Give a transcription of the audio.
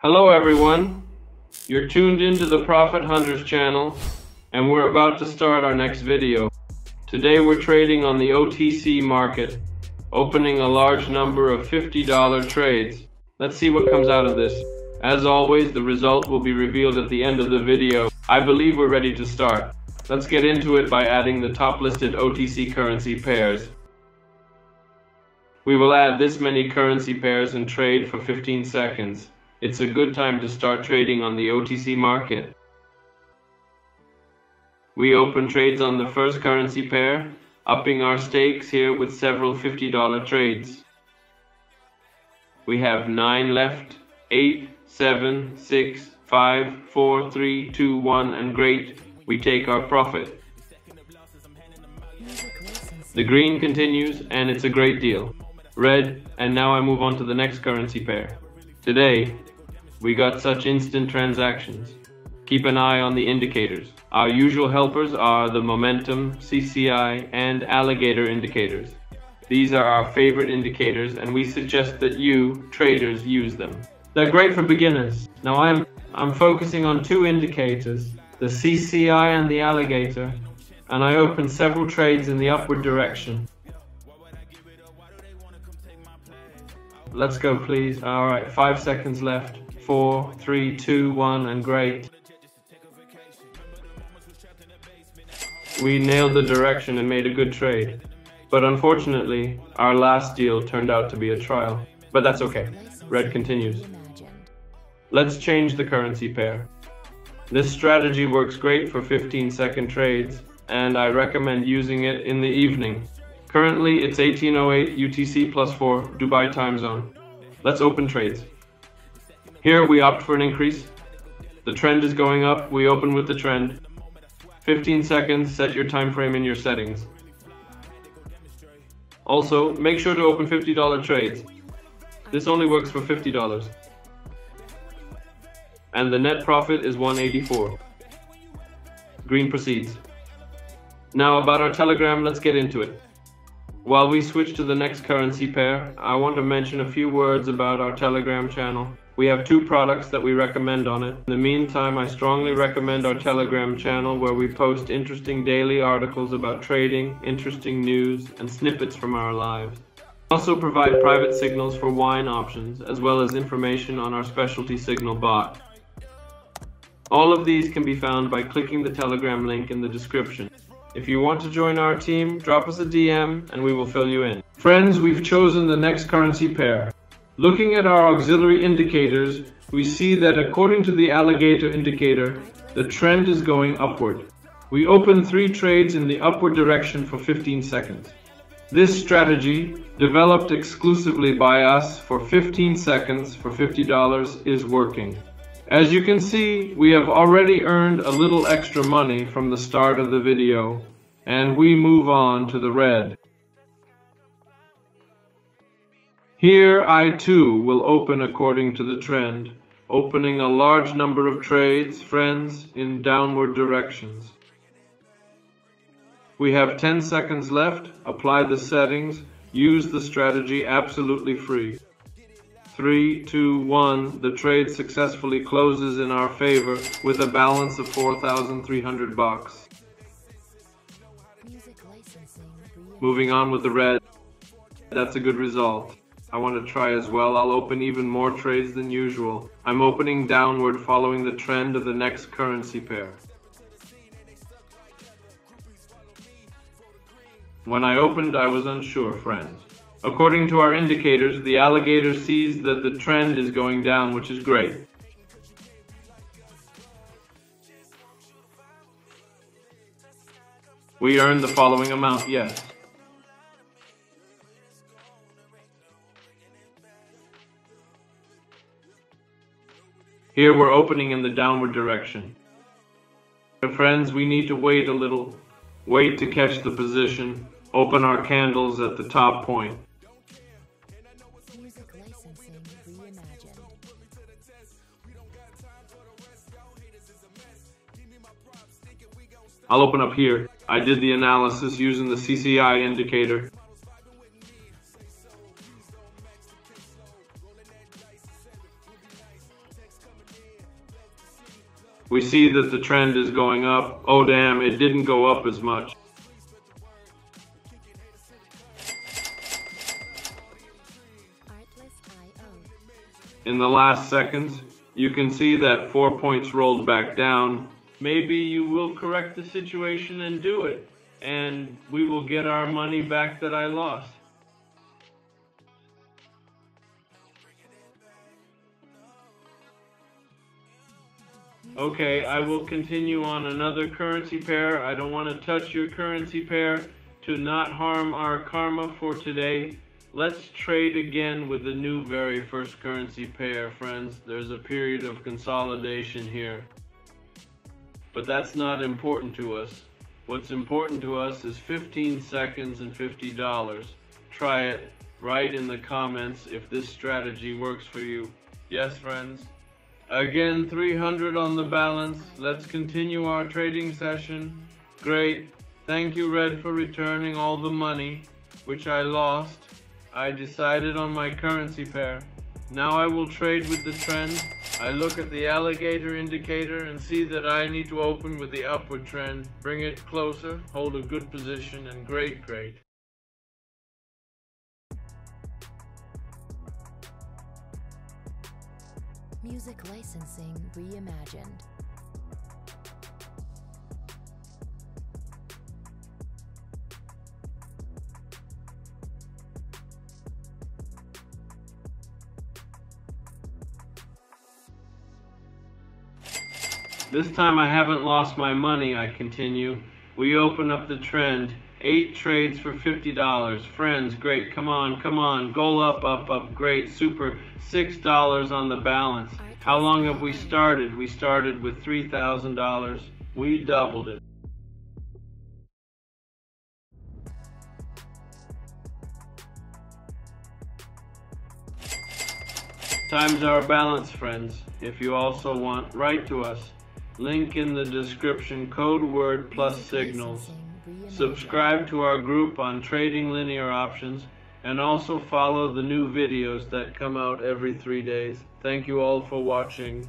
Hello everyone. You're tuned into the Profit Hunters channel and we're about to start our next video. Today we're trading on the OTC market, opening a large number of $50 trades. Let's see what comes out of this. As always, the result will be revealed at the end of the video. I believe we're ready to start. Let's get into it by adding the top listed OTC currency pairs. We will add this many currency pairs and trade for 15 seconds. It's a good time to start trading on the OTC market. We open trades on the first currency pair, upping our stakes here with several $50 trades. We have 9 left, 8, 7, 6, 5, 4, 3, 2, 1, and great, we take our profit. The green continues, and it's a great deal. Red, and now I move on to the next currency pair. Today, we got such instant transactions. Keep an eye on the indicators. Our usual helpers are the momentum, CCI, and alligator indicators. These are our favorite indicators and we suggest that you, traders, use them. They're great for beginners. Now I'm, I'm focusing on two indicators, the CCI and the alligator, and I open several trades in the upward direction. Let's go please. Alright, five seconds left. Four, three, two, one, and great. We nailed the direction and made a good trade. But unfortunately, our last deal turned out to be a trial. But that's okay. Red continues. Let's change the currency pair. This strategy works great for 15 second trades, and I recommend using it in the evening. Currently, it's 1808 UTC plus 4 Dubai time zone. Let's open trades. Here we opt for an increase. The trend is going up, we open with the trend. 15 seconds, set your time frame in your settings. Also, make sure to open $50 trades. This only works for $50. And the net profit is 184. Green proceeds. Now about our Telegram, let's get into it. While we switch to the next currency pair, I want to mention a few words about our Telegram channel. We have two products that we recommend on it. In the meantime, I strongly recommend our Telegram channel where we post interesting daily articles about trading, interesting news, and snippets from our lives. We also provide private signals for binary options, as well as information on our specialty signal bot. All of these can be found by clicking the Telegram link in the description. If you want to join our team, drop us a DM and we will fill you in. Friends, we've chosen the next currency pair. Looking at our auxiliary indicators, we see that according to the alligator indicator, the trend is going upward. We open three trades in the upward direction for 15 seconds. This strategy, developed exclusively by us for 15 seconds for $50, is working. As you can see, we have already earned a little extra money from the start of the video, and we move on to the red. Here I too will open according to the trend, opening a large number of trades, friends, in downward directions. We have 10 seconds left, apply the settings, use the strategy absolutely free. 3, 2, 1, the trade successfully closes in our favor with a balance of 4,300 bucks. Moving on with the red, that's a good result. I want to try as well. I'll open even more trades than usual. I'm opening downward following the trend of the next currency pair. When I opened, I was unsure, friends. According to our indicators, the alligator sees that the trend is going down, which is great. We earned the following amount, yes. Here we're opening in the downward direction. Friends, we need to wait a little. Wait to catch the position. Open our candles at the top point. I'll open up here. I did the analysis using the CCI indicator. We see that the trend is going up. Oh damn, it didn't go up as much. In the last seconds, you can see that four points rolled back down. Maybe you will correct the situation and do it, and we will get our money back that I lost. Okay, I will continue on another currency pair. I don't want to touch your currency pair to not harm our karma for today. Let's trade again with the new very first currency pair, friends. There's a period of consolidation here. But that's not important to us. What's important to us is 15 seconds and $50. Try it. Write in the comments if this strategy works for you. Yes, friends? Again, 300 on the balance. Let's continue our trading session. Great. Thank you, Red, for returning all the money, which I lost. I decided on my currency pair. Now I will trade with the trend. I look at the alligator indicator and see that I need to open with the upward trend. Bring it closer, hold a good position, and great, great. Music licensing reimagined. This time I haven't lost my money, I continue. We open up the trend. Eight trades for $50. Friends, great. Come on, come on. Goal up, up, up. Great. Super. $6 on the balance. How long have we started? We started with $3,000. We doubled it. Times our balance, friends. If you also want, write to us. Link in the description, code word plus signals. Subscribe to our group on trading binary options and also follow the new videos that come out every three days. Thank you all for watching.